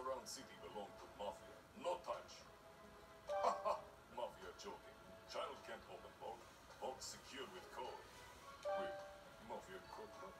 Town City belonged to Mafia. No touch. Haha, Mafia joking. Child can't open vault. Vault secured with code. Wait, Mafia code not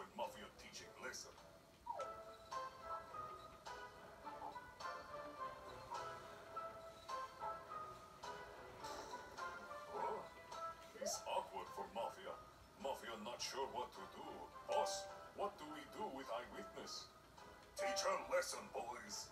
when Mafia teaching lesson. It's awkward for Mafia. Mafia not sure what to do. Boss, what do we do with eyewitness? Teach her lesson, boys.